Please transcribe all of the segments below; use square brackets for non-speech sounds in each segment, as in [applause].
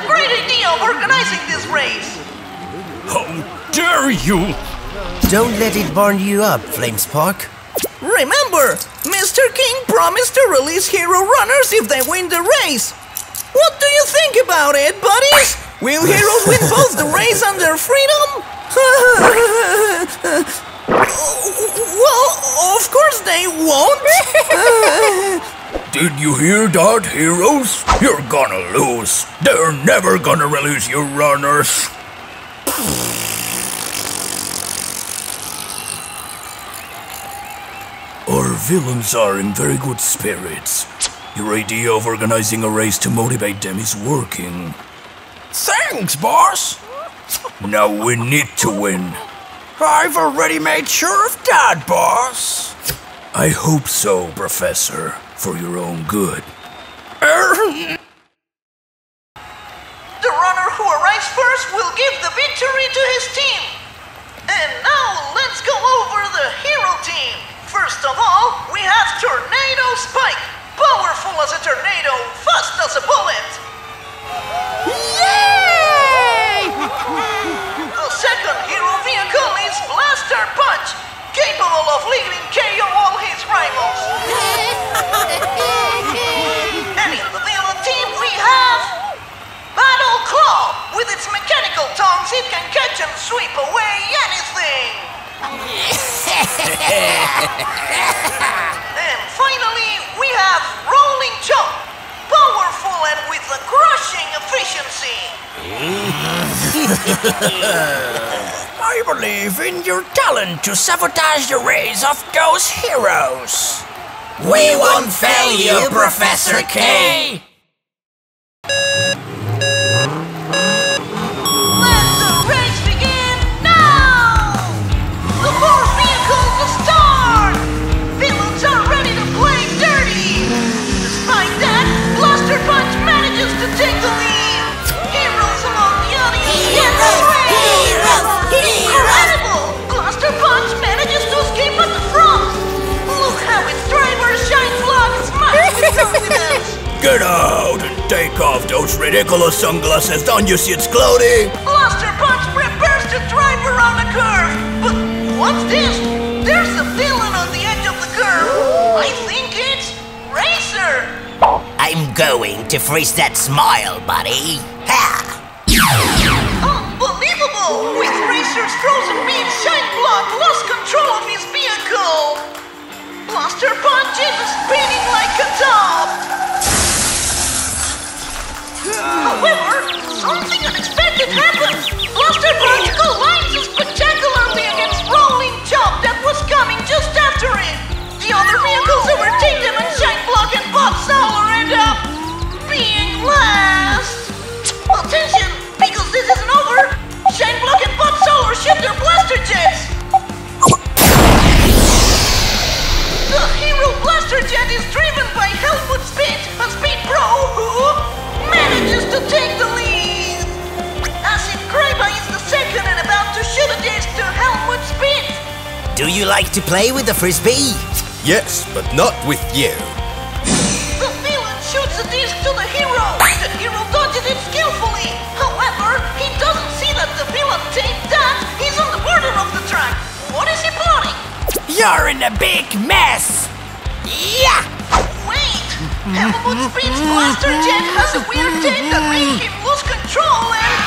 got the great idea of organizing this race. How dare you! Don't let it burn you up, Flamespark. Remember, Mr. King promised to release hero runners if they win the race. What do you think about it, buddies? Will heroes win [laughs] both the race and their freedom? [laughs] well, of course they won't. [laughs] Did you hear that, heroes? You're gonna lose. They're never gonna release your runners. Our villains are in very good spirits. Your idea of organizing a race to motivate them is working. Thanks, boss. Now we need to win. I've already made sure of that, boss. I hope so, Professor, for your own good. The runner who arrives first will give the victory to his team. And now let's go over the hero team. First of all, we have Tornado Spike. Powerful as a tornado, fast as a bullet. Yay! The second hero vehicle is Blaster Punch, capable of leaving and finally, we have Rolling Chop. Powerful and with a crushing efficiency. [laughs] I believe in your talent to sabotage the race of those heroes. We won't fail you, Professor K. [laughs] Get out and take off those ridiculous sunglasses. Don't you see it's clothing? Blaster Punch prepares to drive around the curve. But what's this? There's a villain on the edge of the curve. I think it's Racer. I'm going to freeze that smile, buddy. Ha! Unbelievable! With Racer's frozen beam, Shine Block lost control of his vehicle. Blaster Punch is something unexpected happens. Blaster Punch collides spectacularly against Rolling Chop that was coming just after it. The other vehicles like to play with the frisbee? Yes, but not with you. The villain shoots a disc to the hero. The hero dodges it skillfully. However, he doesn't see that the villain taped that he's on the border of the track. What is he plotting? You're in a big mess. Yeah. Wait! Helmut Speed's blaster jet has a weird tape that makes him lose control and...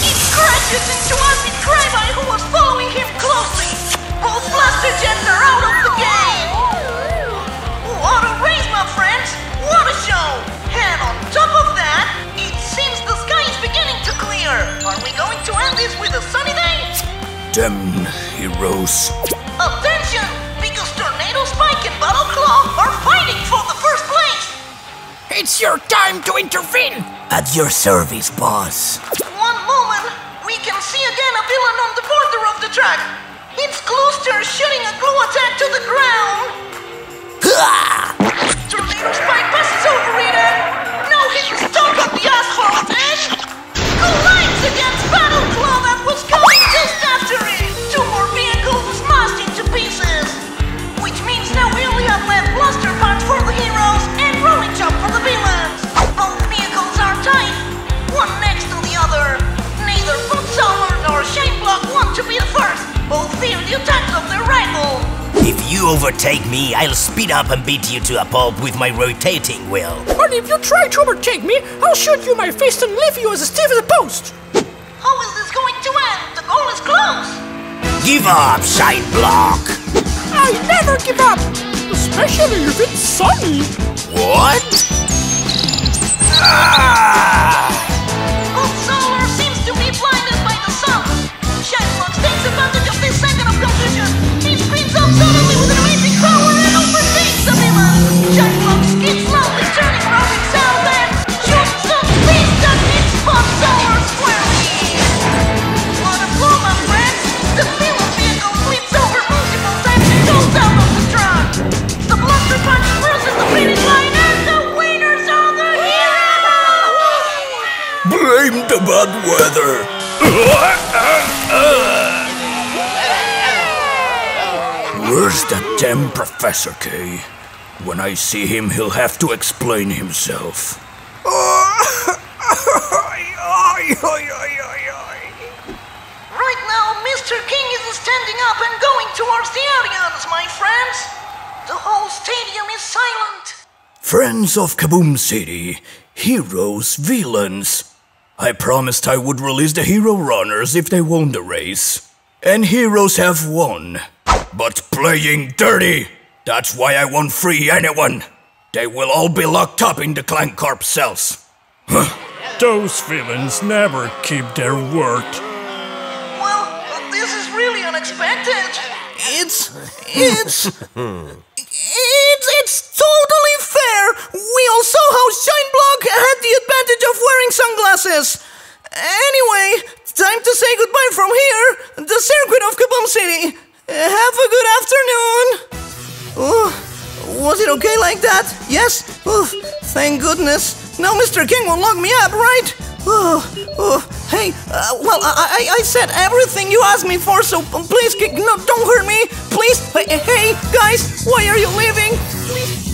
It crashes into Acid Kraiba who was following him closely! Both blaster jets are out of the game! What a race, my friends! What a show! And on top of that, it seems the sky is beginning to clear! Are we going to end this with a sunny day? Them heroes. Attention! Because Tornado Spike and Battle Claw are fighting for the first place! It's your time to intervene. At your service, boss. One moment, we can see again a villain on the border of the track. It's Gluster shooting a glue attack to the ground. Overtake me, I'll speed up and beat you to a pulp with my rotating wheel. And if you try to overtake me, I'll shoot you in my face and leave you as stiff as a post. How is this going to end? The goal is close. Give up, Shine Block! I never give up, especially if it's sunny. What? Ah! Bad weather. Where's that damn Professor K? When I see him, he'll have to explain himself. Right now, Mr. King is standing up and going towards the audience, my friends. The whole stadium is silent. Friends of Kaboom City, heroes, villains. I promised I would release the hero runners if they won the race. And heroes have won. But playing dirty! That's why I won't free anyone! They will all be locked up in the Clank Corp cells. Those villains never keep their word. Well, this is really unexpected. It's. It's. [laughs] it's. It's totally fair! We all saw how it okay like that? Yes? Oh, thank goodness. Now Mr. King won't lock me up, right? Oh, oh, hey, uh, well, I, I, I said everything you asked me for, so please, no, don't hurt me. Please, hey, hey, guys, why are you leaving? Please,